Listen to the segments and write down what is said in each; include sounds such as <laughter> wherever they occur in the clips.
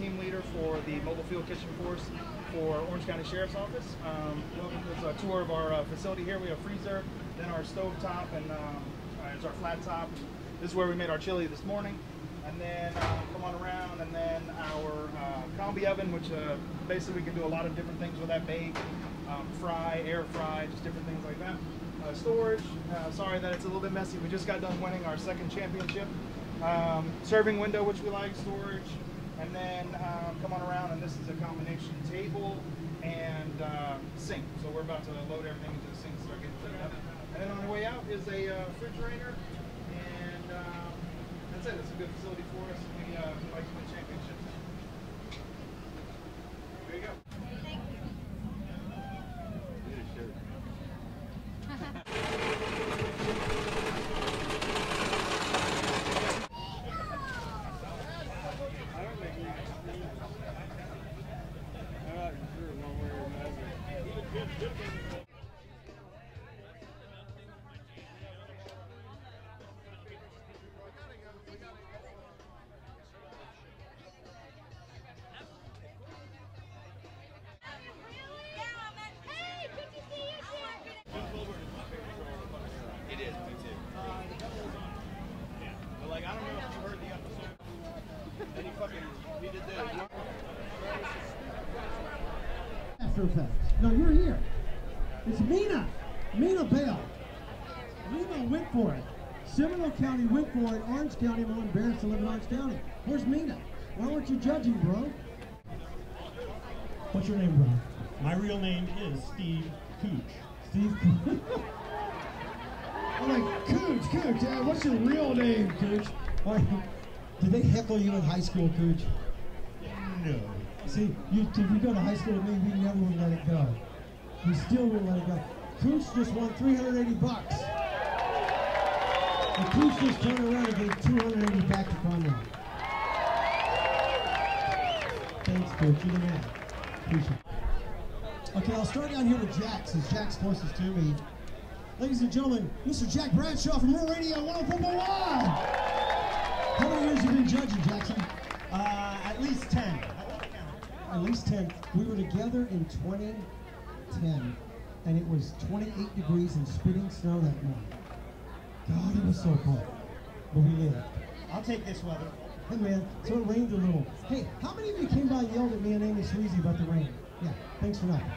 team leader for the mobile field kitchen force for Orange County Sheriff's Office. Um, to a tour of our uh, facility here. We have a freezer, then our stove top, and um, uh, it's our flat top. This is where we made our chili this morning. And then uh, come on around, and then our uh, combi oven, which uh, basically we can do a lot of different things with that bake, um, fry, air fry, just different things like that. Uh, storage, sorry that it's a little bit messy. We just got done winning our second championship. Um, serving window, which we like, storage, and then um, come on around, and this is a combination table and uh, sink. So we're about to load everything into the sink, and start getting cleaned up. And then on the way out is a uh, refrigerator, I don't know if you heard the episode. And he fucking, he did this. After Effects. No, you're here. It's Mina. Mina Bell. Mina went for it. Seminole County went for it. Orange County, I'm embarrassed to live in Orange County. Where's Mina? Why weren't you judging, bro? What's your name, bro? My real name is Steve Cooch. Steve. <laughs> I'm like, Cooch, Cooch. Uh, what's your real name, Cooch? Did they heckle you in high school, Cooch? No. See, you, if you go to high school with me, we never would let it go. We still wouldn't let it go. Cooch just won 380 bucks. And Cooch just turned around and gave 280 back to Conrad. Thanks, Coach. You're the man. Appreciate it. Okay, I'll start down here with Jack, since Jack's closest to me. Ladies and gentlemen, Mr. Jack Bradshaw from Real Radio 104.1. How many years have you been judging, Jackson? Uh, at least 10. at least 10. We were together in 2010, and it was 28 degrees and spitting snow that morning. God, it was so cold. But we lived. I'll take this weather. Hey, man, so it rained a little. Hey, how many of you came by and yelled at me and Amy Sweezey about the rain? Yeah, thanks for nothing.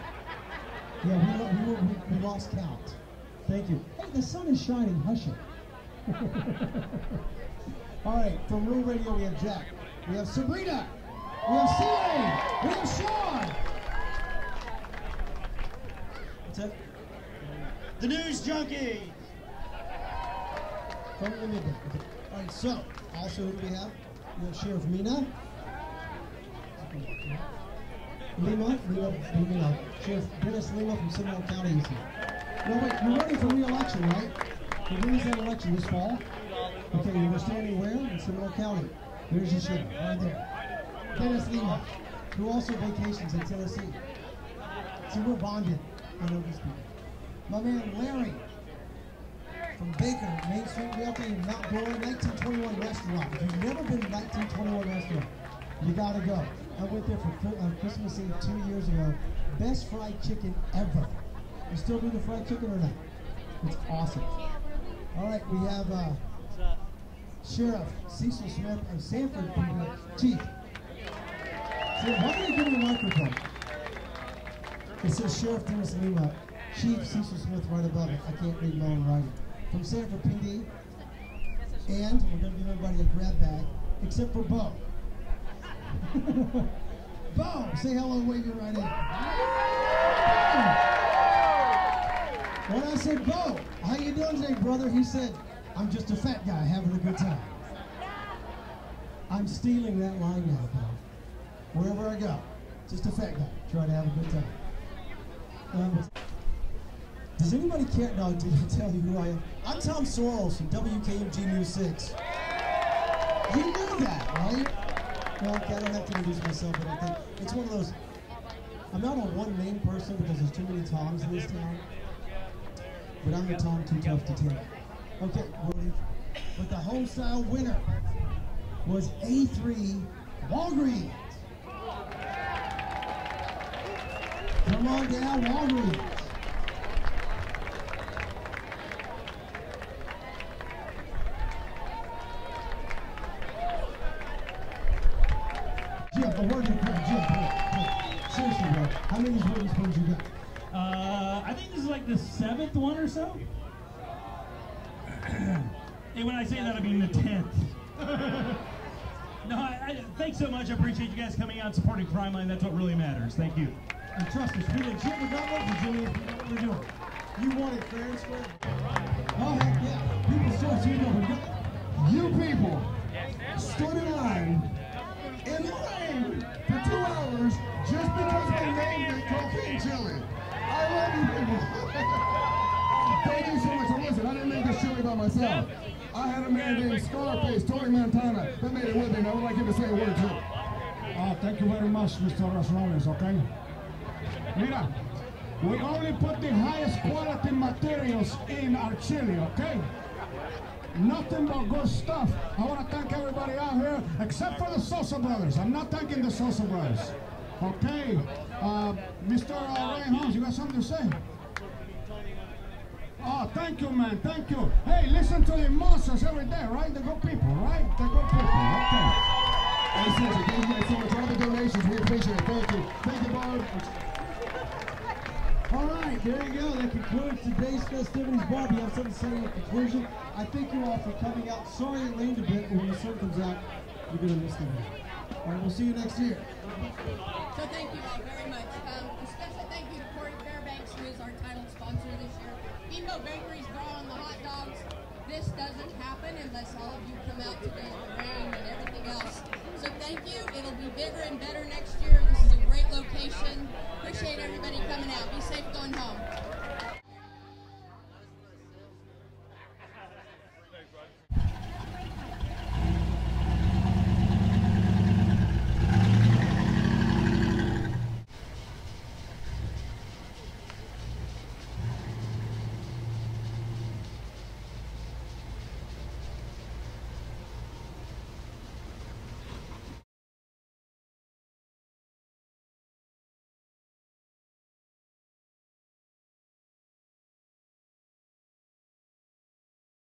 Yeah, we, we, we, we lost count. Thank you. Hey, the sun is shining. Hush it. <laughs> All right, from Real Radio, we have Jack. We have Sabrina. We have CA. We have Sean. What's that? The News Junkie! From the midday. Okay. All right, so, also who do we have? We have Sheriff Mina. Lima, Lima, Lima. Sheriff Dennis Lemma from Seminole County is here. No, wait, you're running for re-election, right? Is that election, this fall? Okay, you were standing where? In Seminole County. There's your sheriff, right there. Dennis Lemma, who also vacations in Tennessee. See, we're bonded. I know these people. My man Larry, from Baker, Main Street Realty in Mount Dora, 1921 restaurant. If you've never been to 1921 restaurant, you gotta go. I went there for uh, Christmas Eve two years ago. Best fried chicken ever. You still do the fried chicken or not? It's awesome. All right, we have uh, Sheriff Cecil Smith of Sanford. Chief. So why don't you give me a microphone? It says Sheriff Dennis Lemma, Chief Cecil Smith right above it. I can't read my own writing. From Sanford PD. And we're going to give everybody a grab bag, except for Bo. <laughs> Bo, say hello, and wave your right hand. When I said, Bo, how you doing today, brother? He said, I'm just a fat guy having a good time. I'm stealing that line now, Bo. Wherever I go, just a fat guy, trying to have a good time. Um, does anybody care? No, did I tell you who I am? I'm Tom Sorrells from WKMG News 6. You knew that, right? Well, okay, I don't have to introduce myself, but I think it's one of those. I'm not a one name person because there's too many Toms in this town. But I'm the Tom Too Tough to Take. Okay, Willie. But the homestyle winner was A3 Walgreens. Come on down, Walgreens. Jeff, a word in the. Jeff, Seriously, bro. How many Willie spoons you got? Uh, I think this is like the seventh one or so. <clears throat> and when I say that, I mean the tenth. <laughs> no, I, I, thanks so much. I appreciate you guys coming out supporting Crime Line. That's what really matters. Thank you. And trust us, we legit would not vote for Jimmy if we know what we're doing. You want it fair and square? Oh, heck yeah. Choice, you know. You people stood in line in the chili by myself. I had a man named Scarface, Tony Montana, that made it with me, and I would like him to say a word too. Uh, thank you very much, Mr. Raslones, okay? Mira, we only put the highest quality materials in our chili, okay? Nothing but good stuff. I want to thank everybody out here, except for the Sosa brothers. I'm not thanking the Sosa brothers. Okay, uh, Mr. Uh, Ray Holmes, you got something to say? Oh, thank you, man. Thank you. Hey, listen to the monsters every day, right? They're good people, right? They're good people. Okay. Hey, seriously, thank you guys so much for all the donations. We appreciate it. Thank you. Thank you, Bob. All right, there you go. That concludes today's festivities. Barb, you have something to say in conclusion? I thank you all for coming out. Sorry it rained a bit, when the sun comes out, you're going to miss the. All right, we'll see you next year. So thank you all very much. Um, a special thank you to Cory Fairbanks, who is our title sponsor this year. Bimbo Bakery's drawing the hot dogs. This doesn't happen unless all of you come out today the rain and everything else. So thank you. It'll be bigger and better next year. This is a great location. Appreciate everybody coming out. Be safe